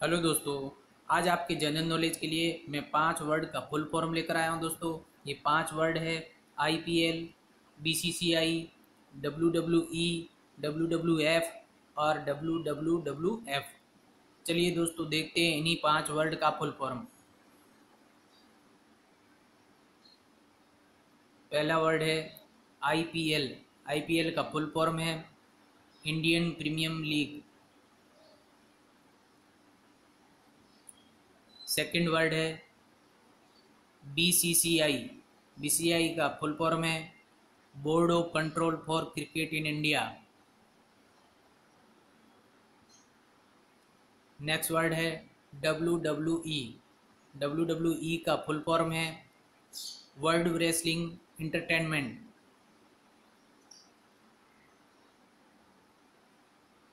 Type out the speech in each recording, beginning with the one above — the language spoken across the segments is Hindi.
हेलो दोस्तों, आज आपके जनरल नॉलेज के लिए मैं पाँच वर्ड का फुल फॉर्म लेकर आया हूँ दोस्तों। ये पाँच वर्ड है IPL BCCI W W E W W F और डब्ल्यू डब्ल्यू डब्ल्यू एफ़ चलिए दोस्तों, देखते हैं इन्हीं पाँच वर्ड का फुल फॉर्म। पहला वर्ड है आईपीएल आईपीएल का फुल फॉर्म है, Indian premier league. Second word है B C C I B C I का फुल फॉर्म है board of control for cricket in India. Next word है W W E W W E का फुल फॉर्म है world wrestling entertainment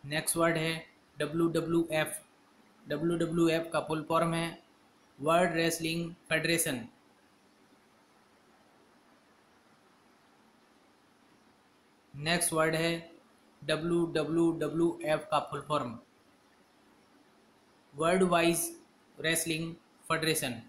next word है W W F W W F का फुल फॉर्म है world wrestling federation next word है डब्ल्यू डब्ल्यू डब्ल्यू एफ़ का full form world wide wrestling federation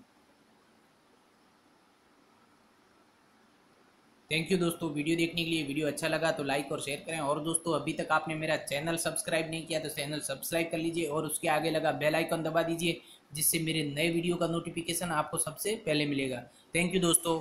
thank you दोस्तों, वीडियो देखने के लिए वीडियो अच्छा लगा तो लाइक और शेयर करें। और दोस्तों, अभी तक आपने मेरा चैनल सब्सक्राइब नहीं किया तो चैनल सब्सक्राइब कर लीजिए और उसके आगे लगा बेल आइकन दबा दीजिए, जिससे मेरे नए वीडियो का नोटिफिकेशन आपको सबसे पहले मिलेगा। थैंक यू दोस्तों।